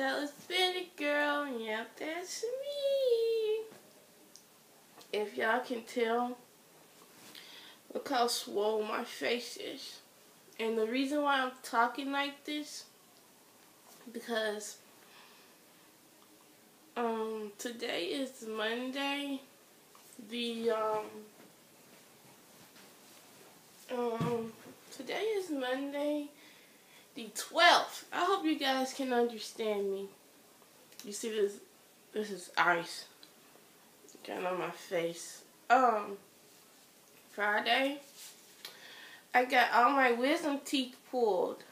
This Dallas Bennett girl, yep, that's me. If y'all can tell, look how swole my face is. And the reason why I'm talking like this, because um, today is Monday, the, um, um, today is Monday, the 12th. I hope you guys can understand me. You see this, this is ice. Got on my face. Um, Friday, I got all my wisdom teeth pulled.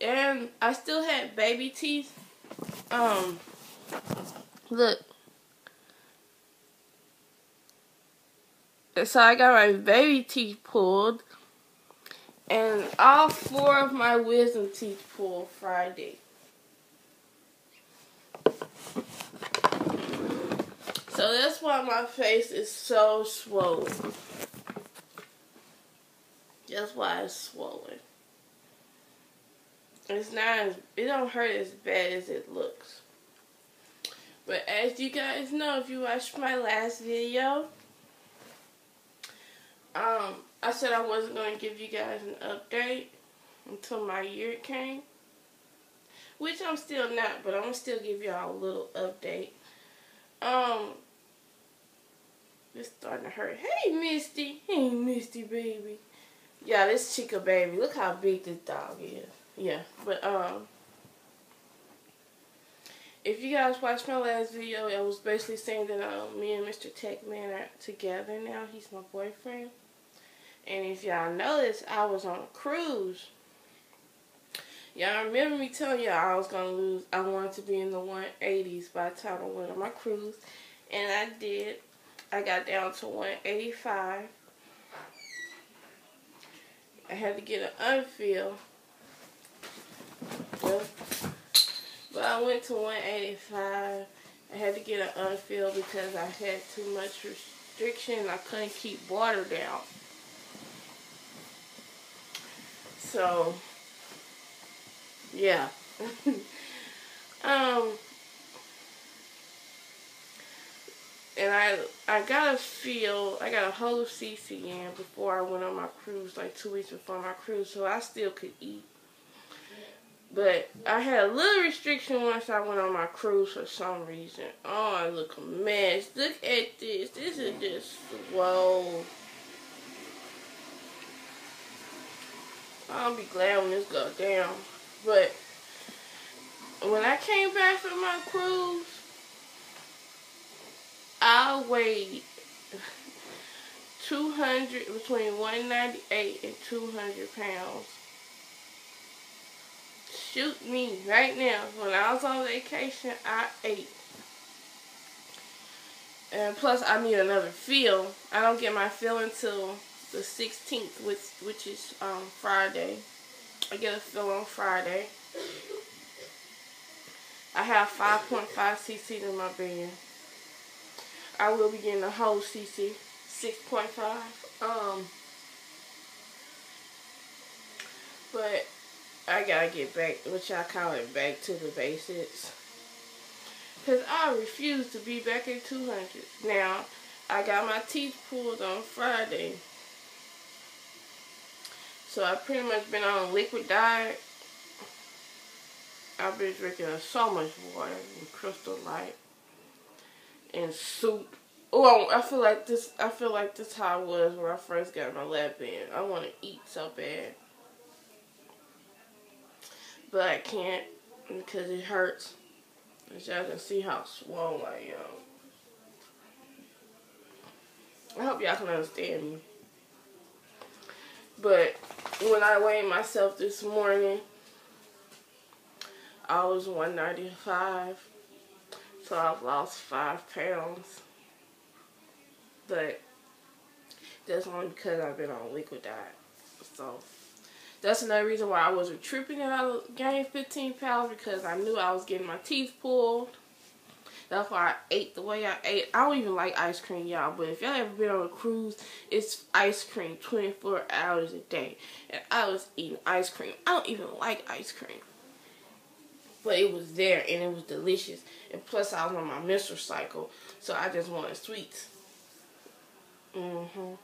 And I still had baby teeth. Um, look. So I got my baby teeth pulled. And all four of my wisdom teeth pulled Friday. So that's why my face is so swollen. That's why it's swollen. It's not as, it don't hurt as bad as it looks. But as you guys know, if you watched my last video, um, I said I wasn't going to give you guys an update until my year came. Which I'm still not, but I'm going to still give y'all a little update. Um, it's starting to hurt. Hey, Misty. Hey, Misty, baby. Yeah, this Chica baby. Look how big this dog is. Yeah, but, um, if you guys watched my last video, I was basically saying that um, me and Mr. Techman are together now. He's my boyfriend. And if y'all notice, I was on a cruise. Y'all remember me telling y'all I was going to lose, I wanted to be in the 180s by the time I went on my cruise. And I did. I got down to 185. I had to get an unfill. But I went to 185. I had to get an unfill because I had too much restriction. I couldn't keep water down. So, yeah. um, and I I got a feel, I got a whole CC in before I went on my cruise, like two weeks before my cruise, so I still could eat. But I had a little restriction once I went on my cruise for some reason. Oh, I look a mess. Look at this. This is just whoa. I'll be glad when this goes down. But when I came back from my cruise, I weighed 200, between 198 and 200 pounds. Shoot me right now. When I was on vacation, I ate. And plus, I need another feel. I don't get my feel until the 16th, which which is um, Friday. I get a fill on Friday. I have 5.5 cc in my bed. I will be getting a whole cc, 6.5. Um, but I gotta get back, which I call it back to the basics. Because I refuse to be back at 200. Now, I got my teeth pulled on Friday. So I've pretty much been on a liquid diet. I've been drinking so much water and crystal light and soup. Oh, I feel like this. I feel like this how I was when I first got my lap band. I want to eat so bad, but I can't because it hurts. As y'all can see how swollen I am. I hope y'all can understand me. But when I weighed myself this morning, I was 195. So I've lost five pounds. But that's only because I've been on liquid diet. So that's another reason why I wasn't tripping and I gained 15 pounds because I knew I was getting my teeth pulled. That's why I ate the way I ate. I don't even like ice cream, y'all. But if y'all ever been on a cruise, it's ice cream 24 hours a day. And I was eating ice cream. I don't even like ice cream. But it was there and it was delicious. And plus I was on my menstrual cycle. So I just wanted sweets. Mm-hmm.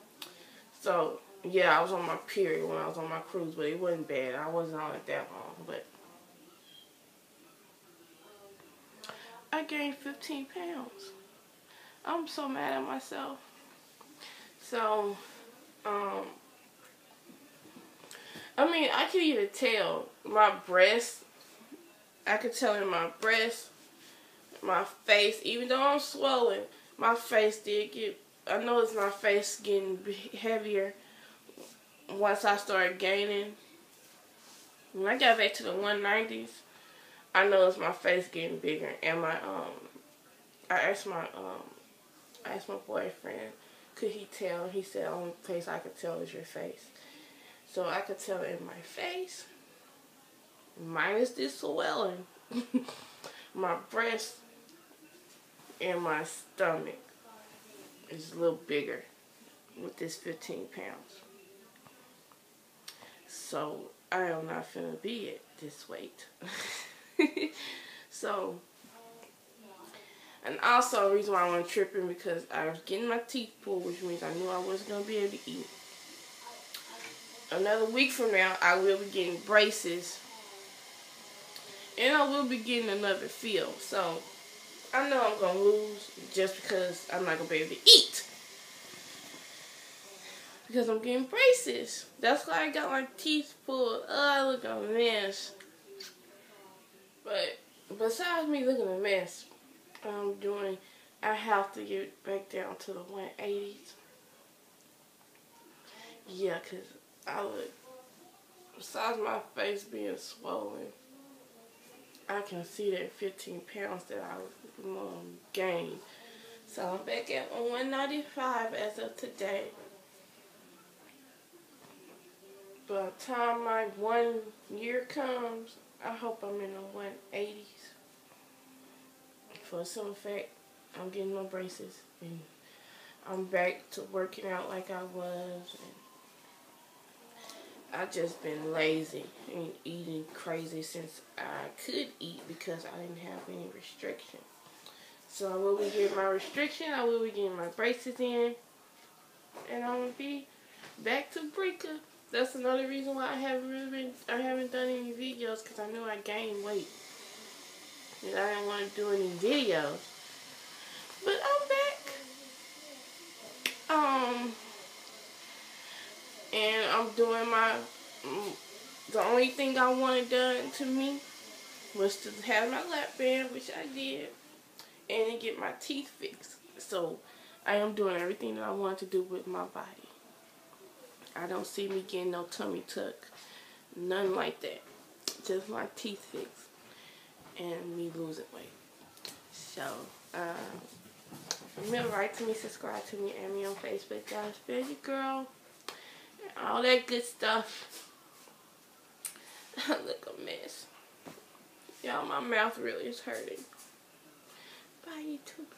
So, yeah, I was on my period when I was on my cruise, but it wasn't bad. I wasn't on it that long, but I gained 15 pounds. I'm so mad at myself. So, um, I mean, I can even tell my breasts. I could tell in my breasts, my face, even though I'm swollen, my face did get, I noticed my face getting heavier once I started gaining. When I got back to the 190s, I noticed my face getting bigger and my, um, I asked my, um, I asked my boyfriend, could he tell? He said, only place I could tell is your face. So I could tell in my face, minus this swelling, my breast and my stomach is a little bigger with this 15 pounds. So I am not finna be at this weight. so, and also, the reason why I went tripping because I was getting my teeth pulled, which means I knew I wasn't going to be able to eat. Another week from now, I will be getting braces. And I will be getting another feel. So, I know I'm going to lose just because I'm not going to be able to eat. Because I'm getting braces. That's why I got my teeth pulled. Oh, I look a mess. But besides me looking a mess, I'm doing, I have to get back down to the 180s. Yeah, because I look, besides my face being swollen, I can see that 15 pounds that I um, gained. So I'm back at 195 as of today. By the time my one year comes, I hope I'm in the 180s. For some fact, I'm getting my braces and I'm back to working out like I was. And I just been lazy and eating crazy since I could eat because I didn't have any restriction. So I will be getting my restriction. I will be getting my braces in. And I'm going to be back to Breika. That's another reason why I haven't really been, I haven't done any videos because I knew I gained weight. And I didn't want to do any videos. But I'm back. Um, and I'm doing my, the only thing I wanted done to me was to have my lap band, which I did, and get my teeth fixed. So I am doing everything that I wanted to do with my body. I don't see me getting no tummy tuck. None like that. Just my teeth fixed. And me losing weight. So, uh, remember, write to me, subscribe to me, and me on Facebook, guys. Baby girl. All that good stuff. I look a mess. Y'all, my mouth really is hurting. Bye, YouTube.